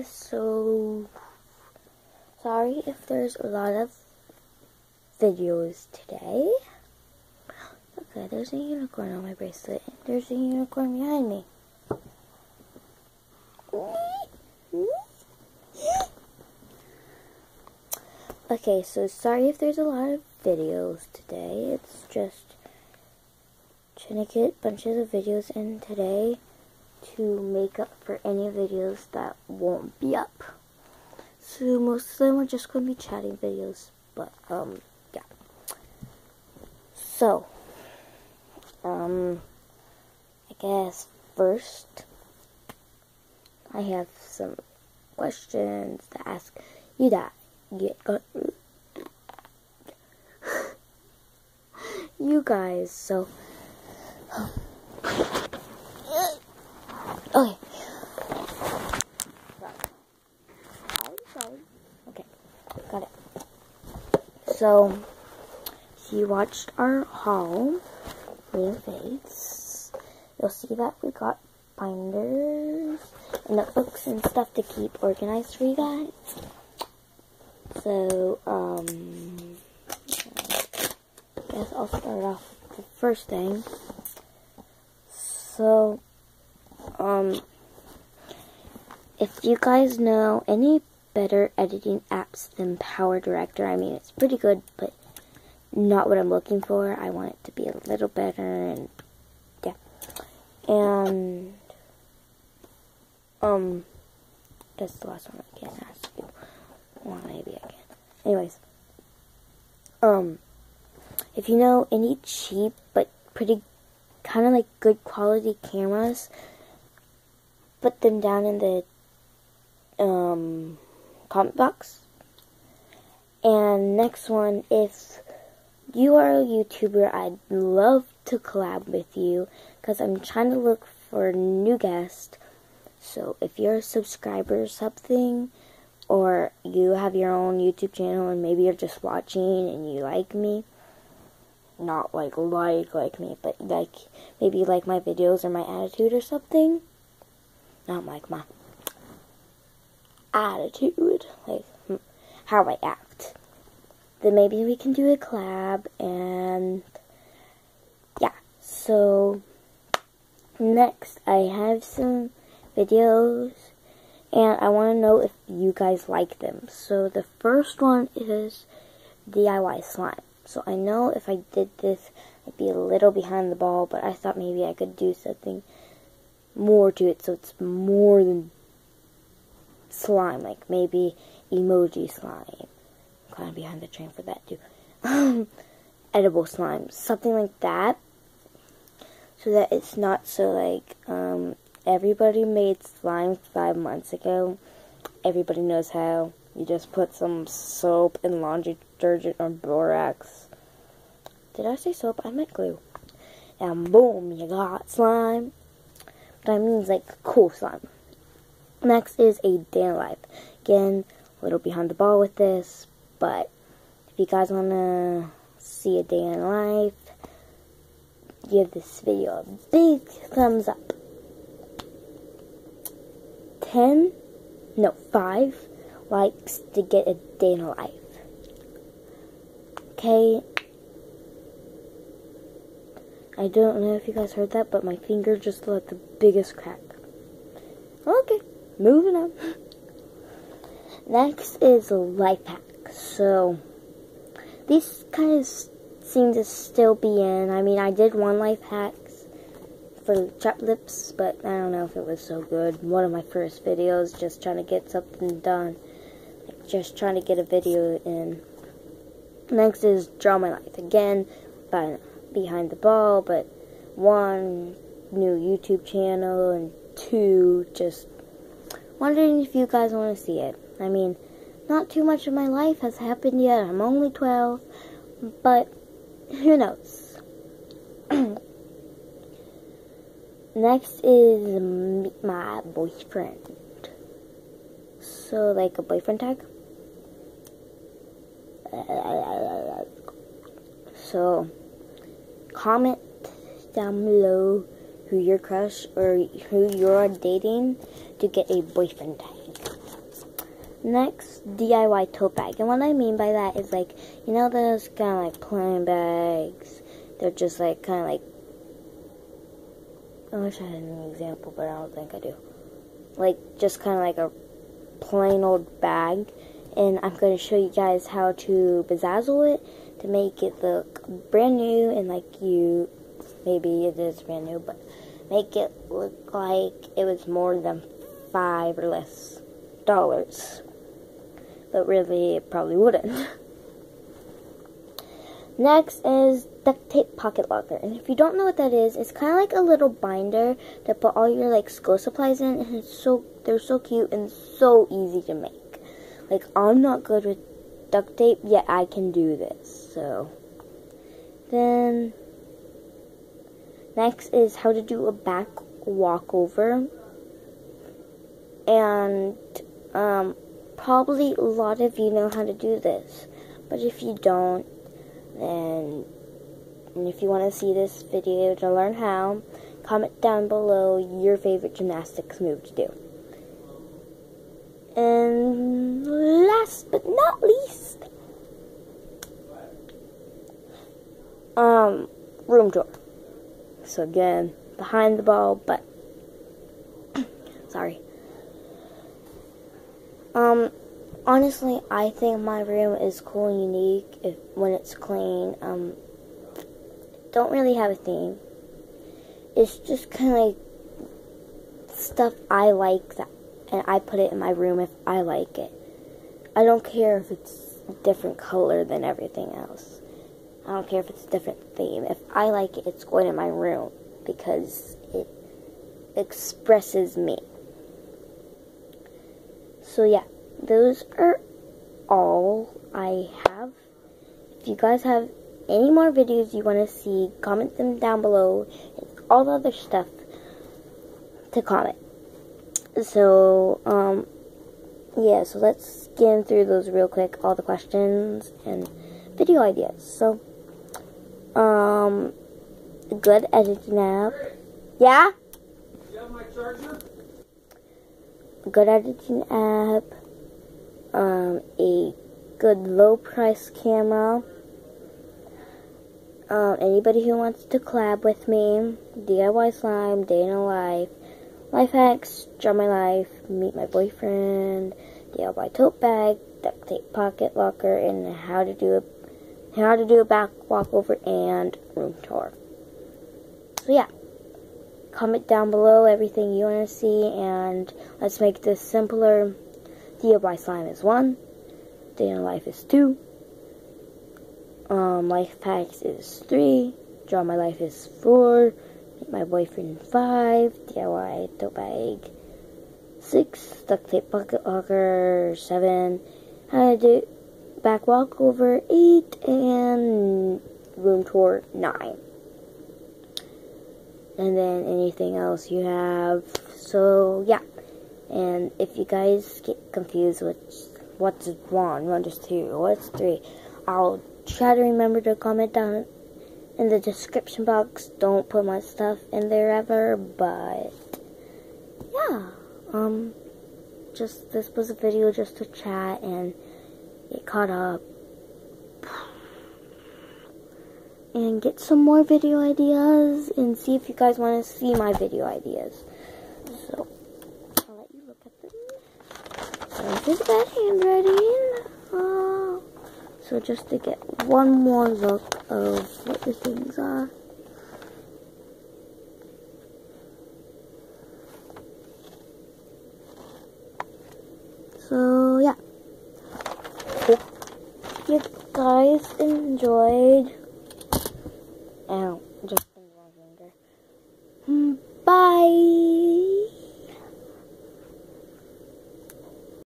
guys, so sorry if there's a lot of videos today. Okay, there's a unicorn on my bracelet. There's a unicorn behind me. Okay, so sorry if there's a lot of videos today. It's just trying to get bunches of videos in today to make up for any videos that won't be up. So most of them are just going to be chatting videos, but um yeah. So um I guess first I have some questions to ask you that got you guys so okay. Okay. Got it. So you watched our haul you'll see that we got binders and notebooks and stuff to keep organized for you guys. So, um, I guess I'll start off with the first thing. So, um, if you guys know any better editing apps than Power Director, I mean, it's pretty good, but not what I'm looking for. I want it to be a little better, and yeah. And, um, that's the last one I can ask you. Well, maybe I can. Anyways, um, if you know any cheap but pretty, kind of like good quality cameras, put them down in the um comment box. And next one, if you are a YouTuber, I'd love to collab with you because I'm trying to look for a new guest. So if you're a subscriber or something, or you have your own YouTube channel and maybe you're just watching and you like me, not like like like me, but like maybe like my videos or my attitude or something, not like my attitude, like hmm, how I act, then maybe we can do a collab and yeah, so next I have some videos and I want to know if you guys like them. So the first one is DIY slime. So I know if I did this, I'd be a little behind the ball, but I thought maybe I could do something more to it so it's more than slime, like maybe emoji slime. I'm kind of behind the train for that too. Edible slime, something like that, so that it's not so like um, everybody made slime five months ago. Everybody knows how. You just put some soap and laundry detergent or borax. Did I say soap? I meant glue. And boom, you got slime. But I mean like cool slime. Next is a day in life. Again, a little behind the ball with this, but if you guys want to see a day in life, give this video a big thumbs up. 10, no, 5 likes to get a day in life. Okay. I don't know if you guys heard that, but my finger just let the biggest crack. Okay, moving on. Next is a life hack. So, these kind of seem to still be in. I mean, I did one life hack for chap lips, but I don't know if it was so good. One of my first videos, just trying to get something done. Like just trying to get a video in. Next is Draw My Life. Again, behind the ball, but one, new YouTube channel, and two, just wondering if you guys want to see it. I mean, not too much of my life has happened yet. I'm only 12, but who knows. Next is meet my boyfriend. So, like a boyfriend tag. So, comment down below who your crush or who you're dating to get a boyfriend tag. Next, DIY tote bag. And what I mean by that is like, you know those kind of like plain bags? They're just like kind of like, I wish I had an example, but I don't think I do. Like, just kind of like a plain old bag. And I'm going to show you guys how to bezazzle it to make it look brand new and like you, maybe it is brand new, but make it look like it was more than five or less dollars but really it probably wouldn't. Next is duct tape pocket locker. And if you don't know what that is, it's kind of like a little binder to put all your like school supplies in and it's so they're so cute and so easy to make. Like I'm not good with duct tape, yet I can do this. So then next is how to do a back walkover. And um probably a lot of you know how to do this. But if you don't, then, and if you want to see this video to learn how, comment down below your favorite gymnastics move to do. And last but not least, um, room tour. So again, behind the ball, but sorry. Um, honestly, I think my room is cool and unique if, when it's clean. Um, don't really have a theme. It's just kind of like stuff I like that, and I put it in my room if I like it. I don't care if it's a different color than everything else. I don't care if it's a different theme. If I like it, it's going in my room because it expresses me. So yeah, those are all I have. If you guys have any more videos you want to see, comment them down below. And all the other stuff to comment. So, um, yeah, so let's skim through those real quick, all the questions and video ideas. So, um, good editing app. Yeah? Good editing app, um, a good low price camera. Um, anybody who wants to collab with me, DIY slime, day in a life, life hacks, draw my life, meet my boyfriend, DIY tote bag, duct tape pocket locker, and how to do a how to do a back walkover and room tour. So yeah. Comment down below everything you want to see and let's make this simpler. DIY slime is 1, day in life is 2, um, life hacks is 3, draw my life is 4, meet my boyfriend 5, DIY tote bag 6, duct tape bucket locker 7, how to do back walkover 8, and room tour 9 and then anything else you have. So, yeah. And if you guys get confused with what's one, what is two, what's three, I'll try to remember to comment down in the description box. Don't put my stuff in there ever, but yeah. Um, just, this was a video just to chat and get caught up and get some more video ideas and see if you guys want to see my video ideas. So, I'll let you look at them. So, here's bad handwriting. Uh, so, just to get one more look of what the things are. So, yeah. Hope you guys enjoyed out.